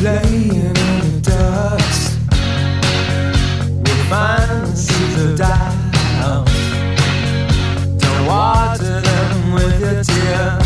laying in the dust. we find the seeds of doubt. Don't water them with your tears.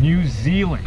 New Zealand.